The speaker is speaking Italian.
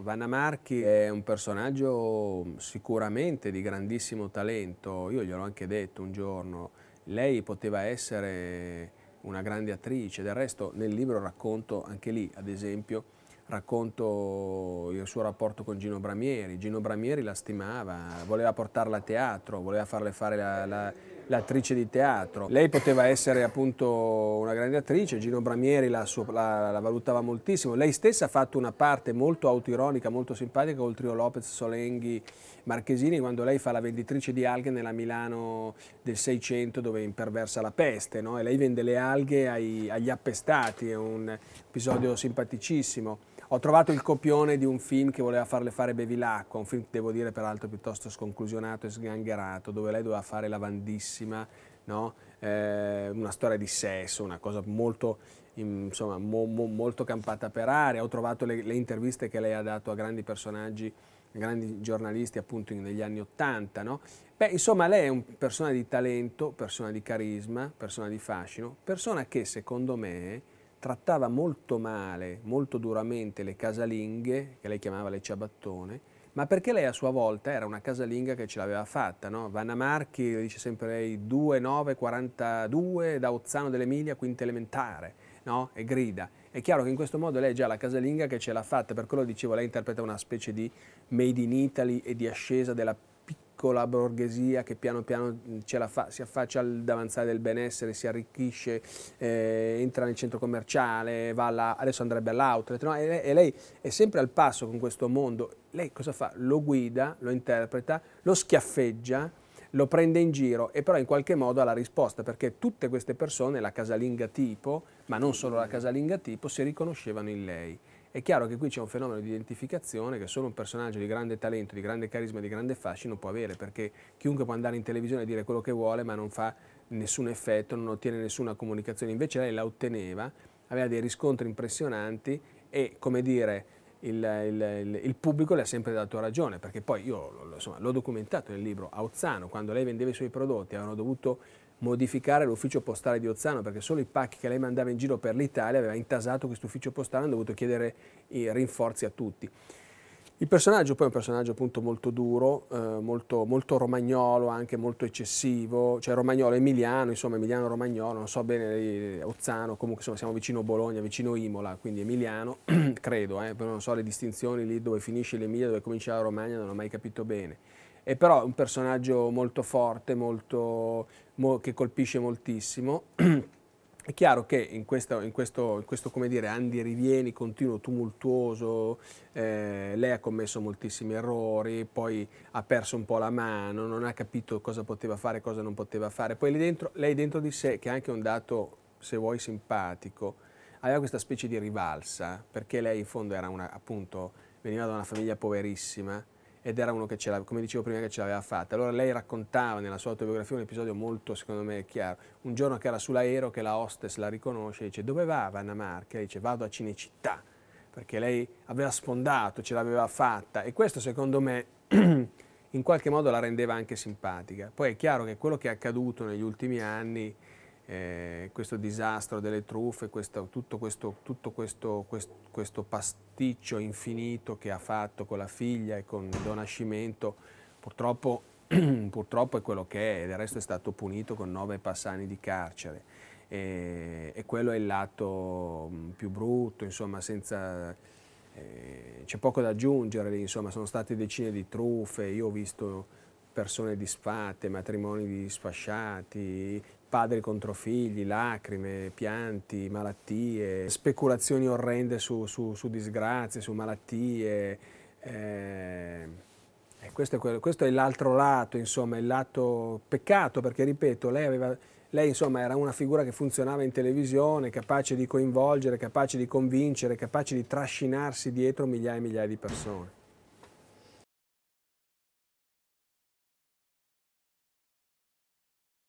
Vanna Marchi è un personaggio sicuramente di grandissimo talento, io gliel'ho anche detto un giorno, lei poteva essere una grande attrice, del resto nel libro racconto anche lì, ad esempio, racconto il suo rapporto con Gino Bramieri, Gino Bramieri la stimava, voleva portarla a teatro, voleva farle fare la, la l'attrice di teatro. Lei poteva essere appunto una grande attrice, Gino Bramieri la, la, la, valutava moltissimo. Lei stessa ha fatto una parte molto autoironica, molto simpatica col trio Lopez, Solenghi, Marchesini quando lei fa la venditrice di alghe nella Milano del 600 dove imperversa la peste no? e lei vende le alghe ai, agli appestati, è un episodio simpaticissimo. Ho trovato il copione di un film che voleva farle fare Bevilacqua, un film, devo dire, peraltro piuttosto sconclusionato e sgangherato, dove lei doveva fare lavandissima, no? eh, una storia di sesso, una cosa molto, insomma, mo, mo, molto campata per aria. Ho trovato le, le, interviste che lei ha dato a grandi personaggi, grandi giornalisti appunto negli anni Ottanta. No? Beh, insomma, lei è una persona di talento, persona di carisma, persona di fascino, persona che secondo me trattava molto male, molto duramente le casalinghe, che lei chiamava le ciabattone, ma perché lei a sua volta era una casalinga che ce l'aveva fatta, no? Vanna Marchi, dice sempre lei, 2942 da Ozzano dell'Emilia, quinta elementare, no? E grida. È chiaro che in questo modo lei è già la casalinga che ce l'ha fatta, per quello dicevo, lei interpreta una specie di made in Italy e di ascesa della piccola borghesia che piano piano fa, si affaccia al davanzale del benessere, si arricchisce, eh, entra nel centro commerciale, alla, adesso andrebbe all'outlet, no? e, e, lei è sempre al passo con questo mondo. Lei cosa fa? Lo guida, lo interpreta, lo schiaffeggia, lo prende in giro e però in qualche modo ha la risposta perché tutte queste persone, la casalinga tipo, ma non solo la casalinga tipo, si riconoscevano in lei. È chiaro che qui c'è un fenomeno di identificazione che solo un personaggio di grande talento, di grande carisma, di grande fascino può avere, perché chiunque può andare in televisione e dire quello che vuole, ma non fa nessun effetto, non ottiene nessuna comunicazione. Invece lei la otteneva, aveva dei riscontri impressionanti e, come dire, il, il, il, pubblico le ha sempre dato ragione, perché poi io l'ho documentato nel libro, a Ozzano, quando lei vendeva i suoi prodotti, avevano dovuto modificare l'ufficio postale di Ozzano perché solo i pacchi che lei mandava in giro per l'Italia aveva intasato questo ufficio postale e hanno dovuto chiedere i rinforzi a tutti. Il personaggio poi è un personaggio appunto molto duro, eh, molto, molto, romagnolo, anche molto eccessivo, cioè romagnolo emiliano, insomma emiliano romagnolo, non so bene Ozzano, comunque insomma, siamo vicino Bologna, vicino Imola, quindi emiliano, credo, eh, non so le distinzioni lì dove finisce l'Emilia, dove comincia la Romagna, non ho mai capito bene è però un personaggio molto forte, molto, mo, che colpisce moltissimo. È chiaro che in questo, in questo, in questo come dire, Andy Rivieni continuo, tumultuoso, eh, lei ha commesso moltissimi errori, poi ha perso un po' la mano, non ha capito cosa poteva fare e cosa non poteva fare. Poi lei dentro, lei dentro di sé, che è anche un dato, se vuoi, simpatico, aveva questa specie di rivalsa, perché lei in fondo era una, appunto, veniva da una famiglia poverissima, ed era uno che ce l'aveva, come dicevo prima, che ce l'aveva fatta. Allora lei raccontava nella sua autobiografia un episodio molto, secondo me, chiaro. Un giorno che era sull'aereo, che la hostess la riconosce e dice dove va Vanna Marca? E dice vado a Cinecittà, perché lei aveva sfondato, ce l'aveva fatta e questo secondo me in qualche modo la rendeva anche simpatica. Poi è chiaro che quello che è accaduto negli ultimi anni eh, questo disastro delle truffe, questo, tutto, questo, tutto questo, questo, pasticcio infinito che ha fatto con la figlia e con Don Nascimento, purtroppo, purtroppo è quello che è, del resto è stato punito con nove passani di carcere. E, e quello è il lato mm, più brutto, insomma, senza... Eh, c'è poco da aggiungere, insomma, sono state decine di truffe, io ho visto persone disfatte, matrimoni disfasciati, padri contro figli, lacrime, pianti, malattie, speculazioni orrende su, su, su disgrazie, su malattie. Eh, questo è, è l'altro lato, insomma, il lato peccato, perché ripeto, lei, aveva, lei insomma, era una figura che funzionava in televisione, capace di coinvolgere, capace di convincere, capace di trascinarsi dietro migliaia e migliaia di persone.